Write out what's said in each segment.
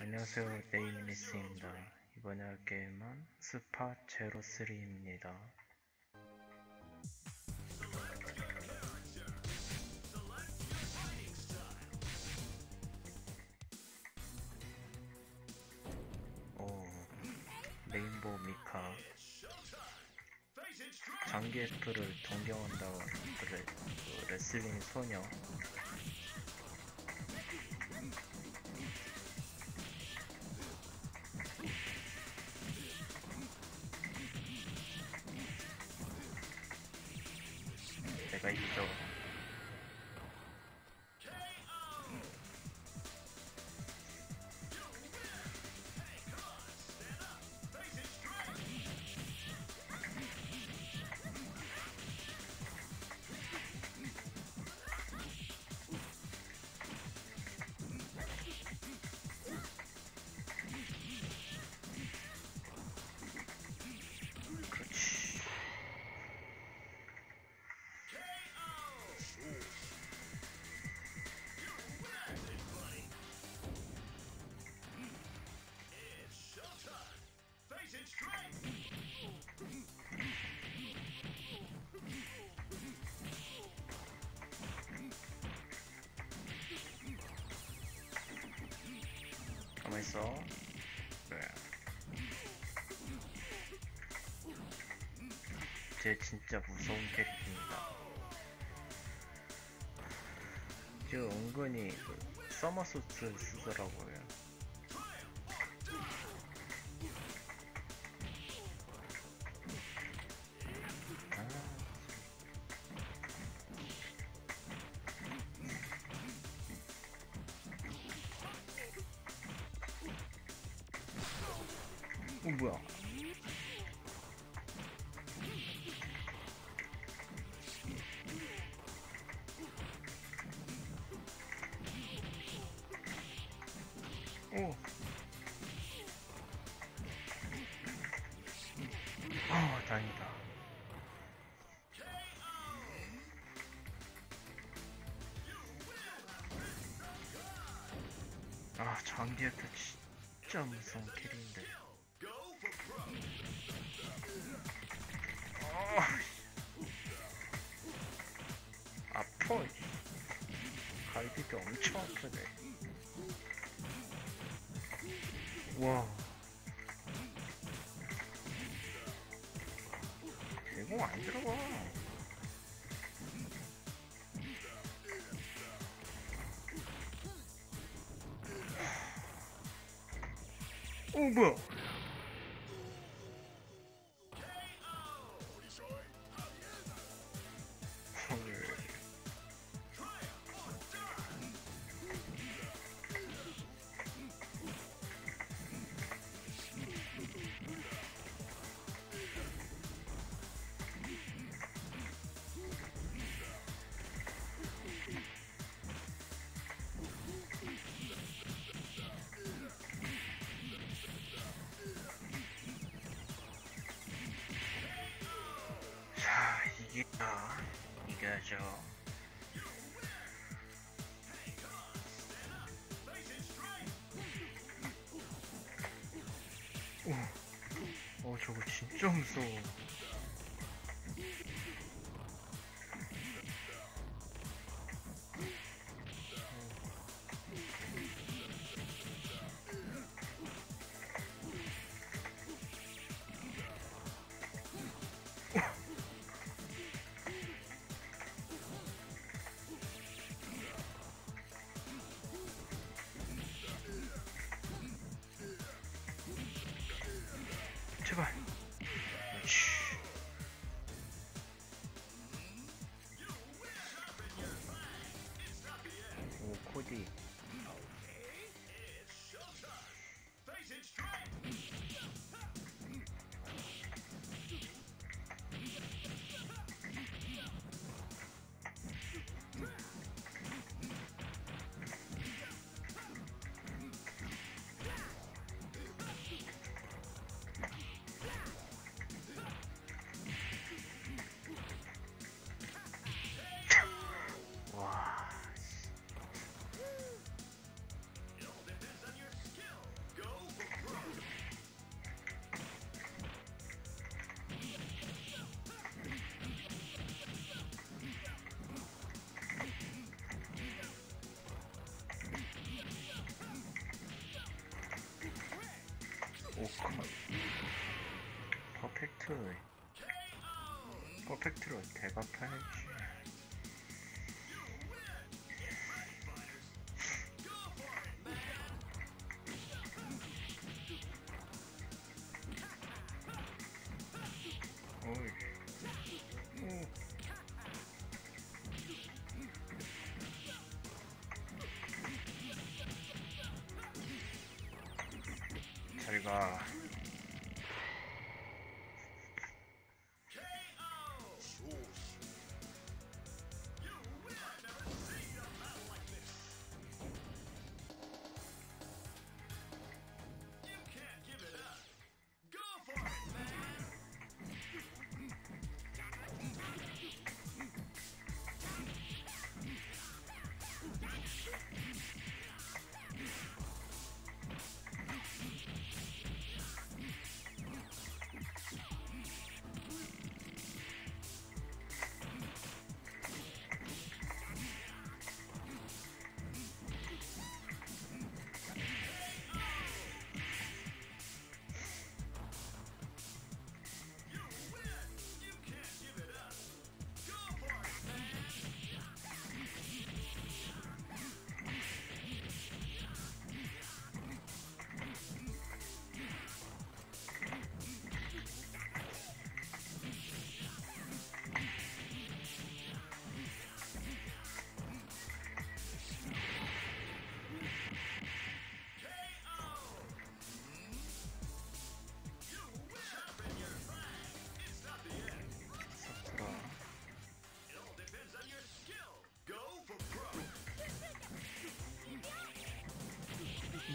안녕하세요. 네이미니스입니다. 이번에 할 게임은 스파 제로 3입니다. 오 레인보우 미카. 장기 동경한다고 레, 그 레슬링 소녀 가만 있어 그래 쟤 진짜 무서운 캐릭입니다. 쟤 은근히 그 서머소트 쓰더라고요 어 뭐야 오. 아, 다행이다. 아, 장기에도 진짜 무서운 캐릭인데. 갈비도 엄청 아프네. 와. 이거 안 들어가. 오, 뭐야? 이기다. 이겨야죠. 오, 어, 저거 진짜 무서워. 제 퍼펙트. 퍼펙트로 대박해야 잘가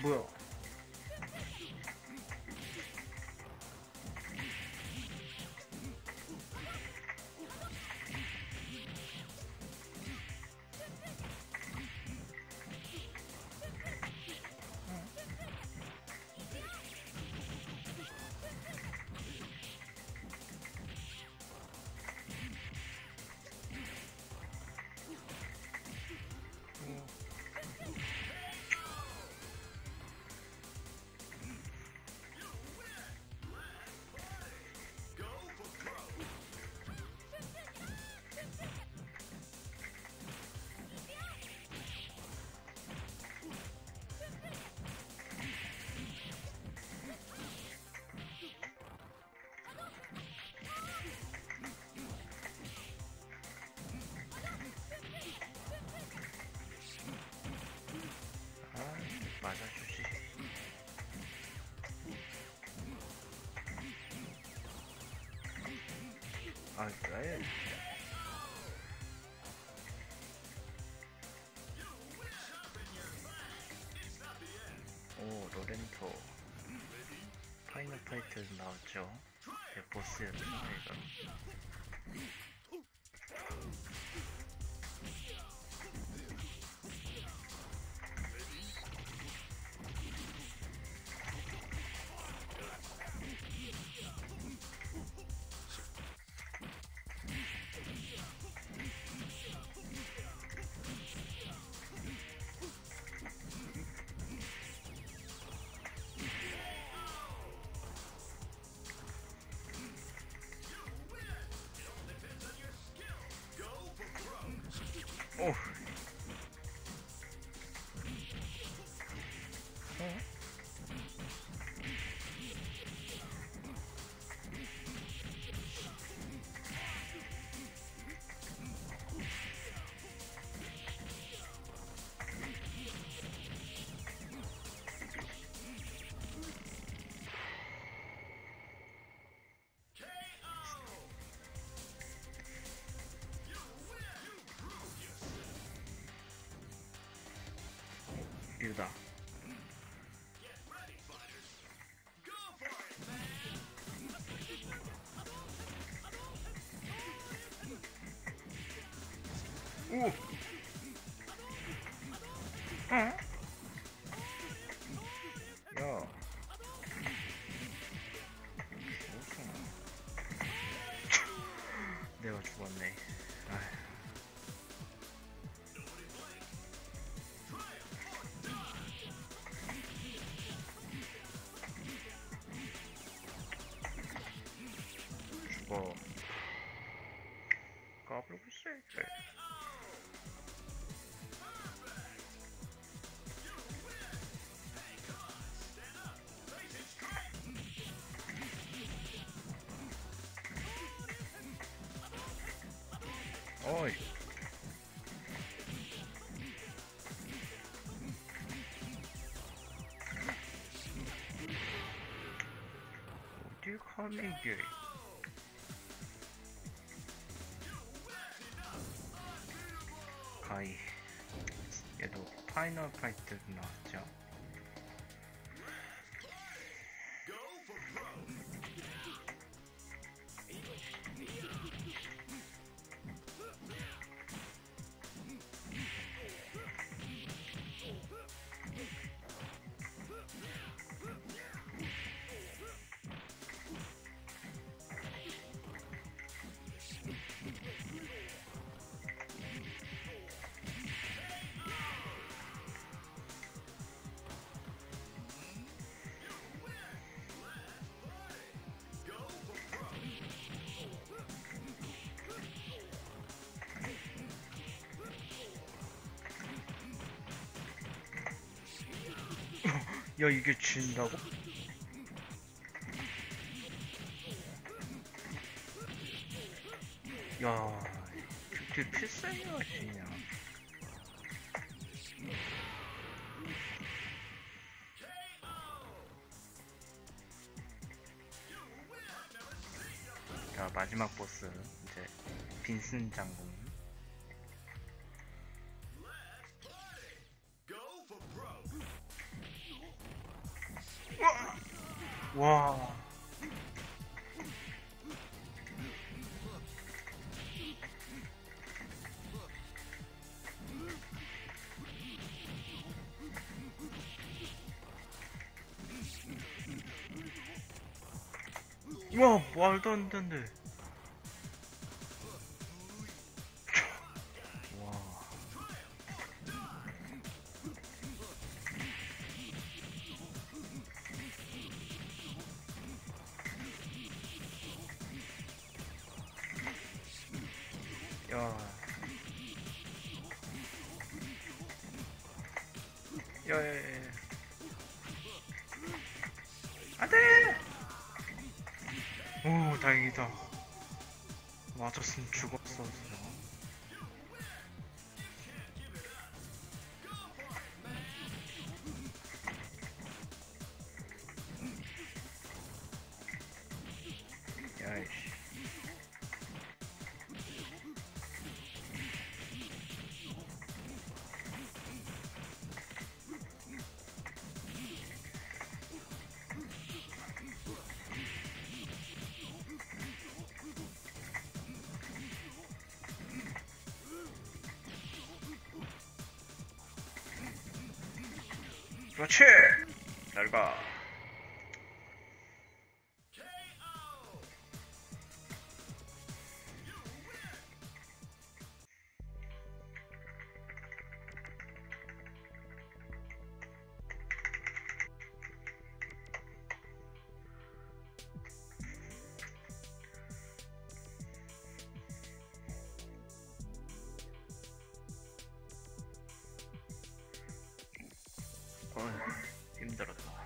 뭐야 あれだよおおロレント。パイのタイトルのアウチョでボスやるの映画 Uh. Ah. Não. There was one day. Bom, copro pra você, velho. 까불고 있어. 어이. 어딜 감히 이게? 가이. 얘도 파이널 파이트 나왔죠. 야 이게 진다고? 야 이게 필살기가 지냐 자 마지막 보스 이제 빈슨 장군 와 와, 말도 안 된대. 야. 야, 야, 야. 야. 안 돼! 오 다행이다 맞았으면 죽었어 그렇지. 잘 가 어,